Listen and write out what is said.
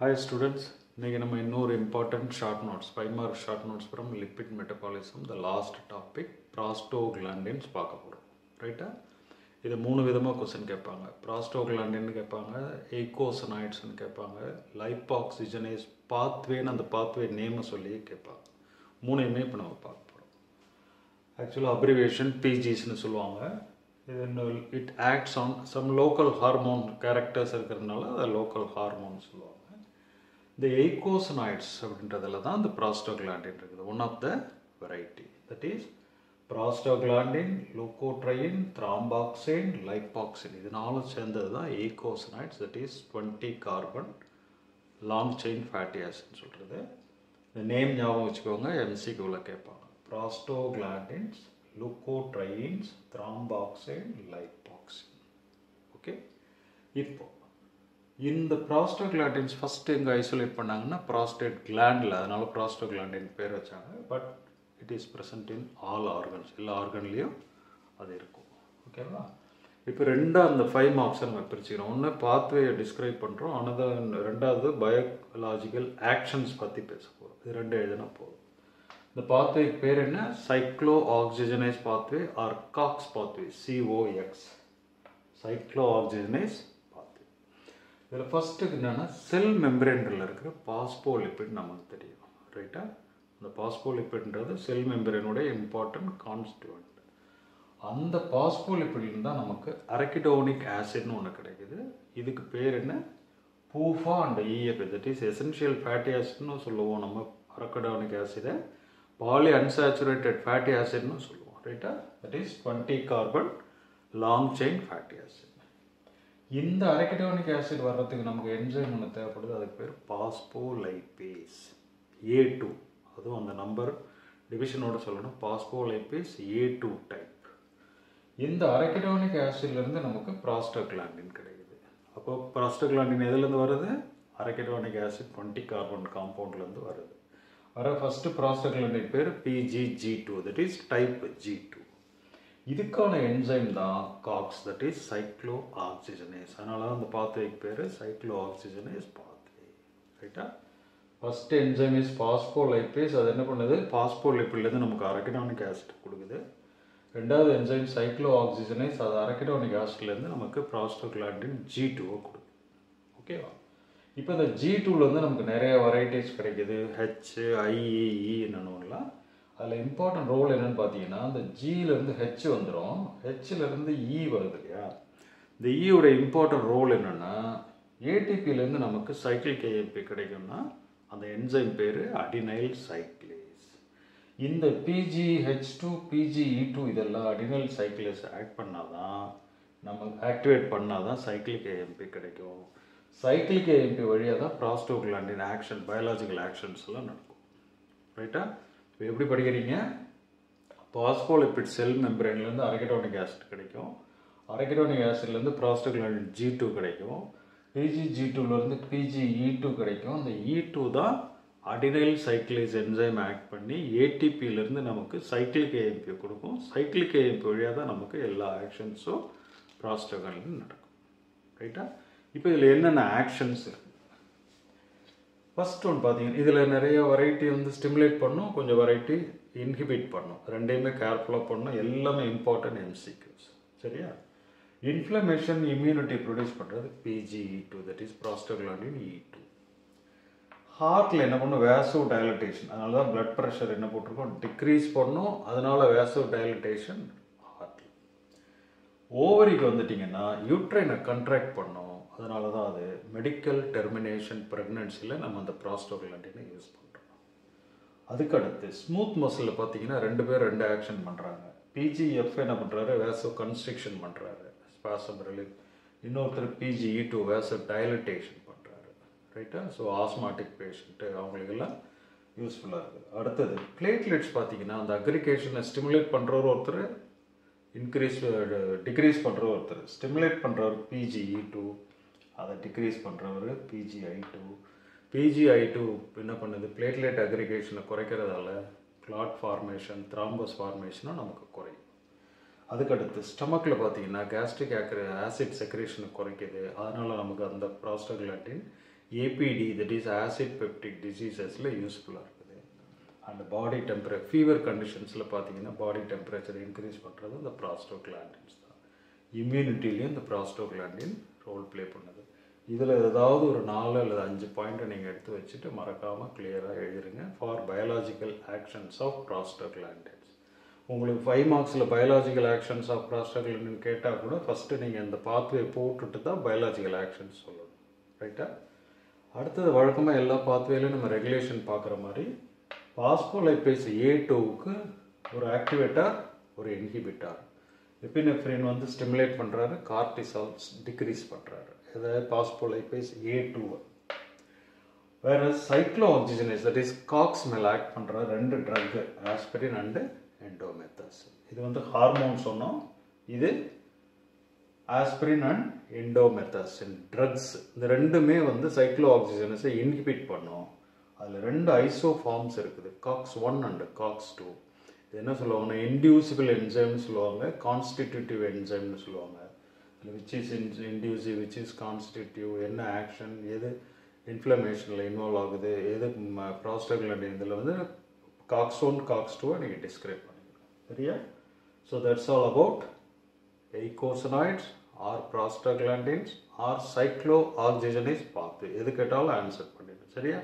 Hi students இன்றைக்கி நம்ம இன்னொரு important short notes five mark short notes from lipid metabolism the last topic prostaglandins பார்க்க போகிறோம் ரைட்டா இது மூணு விதமாக கொஸ்டின் கேட்பாங்க. ப்ராஸ்டோகிளாண்டின்னு கேட்பாங்க எய்கோசனாய்ட்ஸ்னு கேட்பாங்க லைப்பாக்சிஜனேஸ் பாத்வேன்னு அந்த பாத்வே நேமை சொல்லி கேட்பாங்க. மூணையுமே இப்போ நம்ம பார்க்க போகிறோம் ஆக்சுவலாக அப்ரிவேஷன் பிஜிஸ்னு சொல்லுவாங்க. இது it acts on some local hormone characters இருக்கிறதுனால அதை லோக்கல் ஹார்மோன் சொல்லுவாங்க. இந்த எய்கோசனாய்ட்ஸ் அப்படின்றதுல தான் இந்த ப்ராஸ்டோகிளாண்டின் இருக்குது. One of the variety that is prostaglandin leukotriene thromboxane lipoxin இதனால சேர்ந்தது தான் eicosanoids that is twenty carbon long chain fatty ஆசிட்னு சொல்கிறது இந்த நேம் ஞாபகம் வச்சுக்கோங்க. எம்சிக்யூவில் கேட்பாங்க. ப்ராஸ்டோகிளாண்டின்ஸ் லுக்கோட்ரையின்ஸ் த்ராம்பாக்சைன் லைபாக்சின் ஓகே இப்போ இந்த ப்ராஸ்டோகிளாண்டின்ஸ் ஃபஸ்ட்டு எங்கே ஐசோலேட் பண்ணாங்கன்னா ப்ராஸ்டேட் கிளாண்டில் ப்ராஸ்டோ ப்ராஸ்டோகிளாண்டின் பேர் வச்சாங்க. But it is present in all organs எல்லா ஆர்கன்லேயும் அது இருக்கும். ஓகேவா இப்போ ரெண்டாக அந்த ஃபைவ் ஆப்ஷன் நம்ம பிரிச்சுக்கிறோம். ஒன்று பாத்வேயை டிஸ்கிரைப் பண்ணுறோம் அனதர் ரெண்டாவது பயோலாஜிக்கல் ஆக்ஷன்ஸ் பற்றி பேச போகிறோம் இது ரெண்டு எழுதினா போதும். இந்த பாத்வேக்கு பேர் என்ன? Cyclooxygenase pathway or COX pathway COX cyclooxygenase இதில் ஃபஸ்ட்டுக்கு என்னென்னா செல் மெம்பரேனில் இருக்கிற பாஸ்போலிப்பிட் நமக்கு தெரியும் ரைட்டா அந்த பாஸ்போலிப்பிட்ன்றது செல் மெம்பரேனுடைய இம்பார்ட்டன்ட் கான்ஸ்டுவன்ட் அந்த பாஸ்போலிப்பிட்லேருந்து தான் நமக்கு அரக்கிடோனிக் ஆசிட்னு ஒன்று கிடைக்குது. இதுக்கு பேர் என்ன? PUFA and EF that is essential fatty ஆசிட்னு சொல்லுவோம் நம்ம அரக்கடோனிக் ஆசிடை பாலி அன்சாச்சுரேட்டட் ஃபேட்டி ஆசிட்னு சொல்லுவோம் ரைட்டா that is twenty carbon long chain fatty acid இந்த அரக்கிடோனிக் ஆசிட் வர்றதுக்கு நமக்கு என்ஜைம் ஒன்று தேவைப்படுது அதுக்கு பேர் பாஸ்போலைபேஸ் ஏ டூ அதுவும் அந்த நம்பர் டிவிஷனோட சொல்லணும். பாஸ்போலைபேஸ் ஏ டூ டைப் இந்த அரக்கிடோனிக் ஆசிட்லேருந்து நமக்கு ப்ராஸ்டோகிளாண்டின் கிடைக்குது. அப்போ ப்ராஸ்டோகிளாண்டின் எதுலேருந்து வருது? அரக்கிடோனிக் ஆசிட் டுவெண்ட்டி கார்பன் காம்பவுண்ட்லேருந்து வருது. வர ஃபஸ்ட்டு ப்ராஸ்டோகிளாண்டின் பேர் PGG two that is type G two இதுக்கான என்சைம் தான் COX that is cyclooxygenase அதனால தான் அந்த பாத்வேக்கு பேர் சைக்ளோ ஆக்சிஜனேஸ் பாத்வே ரைட்டா ஃபஸ்ட் என்சைம் இஸ் பாஸ்போலைபேஸ் அது என்ன பண்ணுது? பாஸ்போலைப்பிலேருந்து நமக்கு அரக்கிடானிக் ஆசிட் கொடுக்குது. ரெண்டாவது என்சைம் சைக்ளோ ஆக்சிஜனைஸ் அது அரக்கிடானிக் ஆசிட்லேருந்து நமக்கு ப்ராஸ்டோகிளாண்டின் ஜி டூவை கொடுக்குது. ஓகேவா இப்போ இந்த ஜி டூவில் வந்து நமக்கு நிறைய வெரைட்டிஸ் கிடைக்குது. ஹெச் ஐஇஇ e, e என்னென்னலாம் அதில் இம்பார்ட்டன்ட் ரோல் என்னென்னு பார்த்தீங்கன்னா அந்த ஜியிலேருந்து ஹெச் வந்துடும் ஹெச்லேருந்து இ e வருது இல்லையா? இந்த e ஈயோட இம்பார்ட்டன்ட் ரோல் என்னென்னா ஏடிபியிலேருந்து நமக்கு சைக்கிள் கேஎம்பி கிடைக்கும்னா அந்த என்சைம் பேர் அடினைல் சைக்ளேஸ் இந்த PG H two PG E two இதெல்லாம் அடினைல் சைக்ளேஸ் ஆக்ட் பண்ணால் தான் நம்ம ஆக்டிவேட் பண்ணால் தான் சைக்கிள் கேஎம்பி கிடைக்கும். சைக்கிள் கேஎம்பி வழியாக தான் ப்ராஸ்டோகிளாண்டின் ஆக்ஷன் பயாலாஜிக்கல் ஆக்ஷன்ஸ் எல்லாம் நடக்கும். ரைட்டா இப்போ எப்படி படிக்கிறீங்க? பாஸ்போலிபிட் செல் மெம்பரேன்லேருந்து அரகடோனிக் ஆசிட் கிடைக்கும். அரகடோனிக் ஆசிட்லேருந்து ப்ராஸ்டோகிளாண்டின் ஜி டூ கிடைக்கும். பிஜி ஜி டூலேருந்து பிஜி இ டூ கிடைக்கும். அந்த இ டூ தான் அடினைல் சைக்கிளேஸ் என்சைம் ஆக்ட் பண்ணி ஏடிபியிலேருந்து நமக்கு சைக்கிளிக் ஏஎம்பி கொடுக்கும். சைக்கிளிக் ஏஎம்பி வழியாக தான் நமக்கு எல்லா ஆக்ஷன்ஸும் ப்ராஸ்டோகாலின் நடக்கும். ரைட்டா இப்போ இதில் என்னென்ன ஆக்ஷன்ஸ் இருக்குது ஃபஸ்ட் ஒன் பார்த்தீங்கன்னா இதில் நிறைய வெரைட்டி வந்து ஸ்டிமுலேட் பண்ணும் கொஞ்சம் வெரைட்டி இன்ஹிபிட் பண்ணும். ரெண்டையுமே கேர்ஃபுல்லாக பண்ணும் எல்லாமே இம்பார்ட்டன்ட் எம்சிக்யூஸ் சரியா? இன்ஃப்ளமேஷன் இம்யூனிட்டி ப்ரொடியூஸ் பண்ணுறது PGE two that is prostaglandin E two ஹார்ட்டில் என்ன பண்ணும்? வேசோ டயலட்டேஷன் அதனால தான் பிளட் ப்ரெஷர் என்ன போட்டிருக்கோம்? டிக்ரீஸ் பண்ணும். அதனால வேசோ டயலட்டேஷன் ஹார்ட்டில் ஓவரிக்கு வந்துட்டிங்கன்னா யூட்ரைனை கண்ட்ராக்ட் பண்ணும். அதனால தான் அது மெடிக்கல் டெர்மினேஷன் ப்ரெக்னென்சியில் நம்ம அந்த ப்ராஸ்டோகிளாண்டினை யூஸ் பண்ணுறோம் அதுக்கடுத்து ஸ்மூத் மசிலில் பார்த்தீங்கன்னா ரெண்டு பேர் ரெண்டு ஆக்ஷன் பண்ணுறாங்க பிஜிஎஃப் என்ன பண்ணுறாரு வேசோ கன்ஸ்ட்ரிக்ஷன் பண்ணுறாரு ஸ்பாசம் ரிலீஃப் இன்னொருத்தர் பிஜிஇ டூ வேசோ டைலட்டேஷன் பண்ணுறாரு ரைட்டா ஸோ ஆஸ்மாட்டிக் பேஷண்ட்டு அவங்களுக்கெல்லாம் யூஸ்ஃபுல்லாக இருக்குது அடுத்தது பிளேட்லெட்ஸ் பார்த்தீங்கன்னா அந்த அக்ரிகேஷனை ஸ்டிமுலேட் பண்ணுறவர் ஒருத்தர் இன்க்ரீஸ் டிக்ரீஸ் பண்ணுற ஒருத்தர். ஸ்டிமுலேட் பண்ணுறவர் பிஜிஇ டூ அதை டிக்ரீஸ் பண்ணுறவர் பிஜிஐ டூ பிஜிஐ டூ என்ன பண்ணுது? பிளேட்லெட் அக்ரிகேஷனை குறைக்கிறதால கிளாட் ஃபார்மேஷன் த்ராம்பஸ் ஃபார்மேஷனும் நமக்கு குறையும். அதுக்கடுத்து ஸ்டமக்கில் பார்த்தீங்கன்னா கேஸ்ட்ரிக் ஆக்ரி ஆசிட் செக்ரேஷனை குறைக்குது. அதனால் நமக்கு அந்த prostaglandin APD that is acid peptic டிசீசஸில் யூஸ்ஃபுல்லாக இருக்குது. அண்ட் பாடி டெம்பரே ஃபீவர் கண்டிஷன்ஸில் பார்த்தீங்கன்னா பாடி டெம்பரேச்சர் இன்க்ரீஸ் பண்ணுறது இந்த ப்ராஸ்டோக்லாண்டின்ஸ் தான். இம்யூனிட்டிலையும் இந்த ப்ராஸ்டோக்லாண்டின் ரோல் ப்ளே பண்ணுது. இதில் ஏதாவது ஒரு நாலு அல்லது அஞ்சு பாயிண்ட்டை நீங்கள் எடுத்து வச்சுட்டு மறக்காமல் கிளியராக எழுதிருங்க. For biological actions of prostaglandins உங்களுக்கு ஃபைவ் மார்க்ஸில் பயாலாஜிக்கல் ஆக்ஷன்ஸ் ஆஃப் ப்ராஸ்டோகிளாண்டின் கேட்டால் கூட ஃபஸ்ட்டு நீங்கள் இந்த பாத்வே போட்டுட்டு தான் பயாலாஜிக்கல் ஆக்ஷன்ஸ் சொல்லணும். ரைட்டா அடுத்தது வழக்கமாக எல்லா பாத்வேலையும் நம்ம ரெகுலேஷன் பார்க்குற மாதிரி பாஸ்போலைபேஸ் ஏ டூவுக்கு ஒரு ஆக்டிவேட்டார் ஒரு இன்ஹிபிட்டார் எபினெஃப்ரின் வந்து ஸ்டிமுலேட் பண்ணுறாரு கார்டிசால்ஸ் டிக்ரீஸ் பண்ணுறாரு இதை பாஸ்போலைபேஸ் ஏ டூவை வேற cyclooxygenase that is COX மேலே ஆக்ட் பண்ணுற ரெண்டு ட்ரக்கு ஆஸ்பிரின் அண்டு எண்டோமெத்தஸ் இது வந்து ஹார்மோன் சொன்னோம். இது ஆஸ்பிரின் அண்ட் எண்டோமெத்தாசின் ட்ரக்ஸ் இந்த ரெண்டுமே வந்து சைக்ளோ ஆக்சிஜனஸை இன்ஹிபிட் பண்ணும். அதில் ரெண்டு ஐசோ ஃபார்ம்ஸ் இருக்குது COX one and COX two இது என்ன சொல்லுவாங்கன்னா இன்டியூசிபிள் என்சைம்னு சொல்லுவாங்க கான்ஸ்டிடியூட்டிவ் என்சைம்னு சொல்லுவாங்க. Which is in inducive which is constitutive என்ன ஆக்ஷன் எது இன்ஃப்ளமேஷனில் இன்வால்வ் ஆகுது எது ப்ராஸ்டோகிளாண்டின் இதில் வந்து காக்ஸ் ஒன் காக்ஸ் டூவை நீங்கள் டிஸ்கிரைப் பண்ணிக்கலாம். சரியா? So that's all about eicosanoids or prostaglandins or cyclooxygenase பார்த்து எது கேட்டாலும் ஆன்சர் பண்ணிடு சரியா?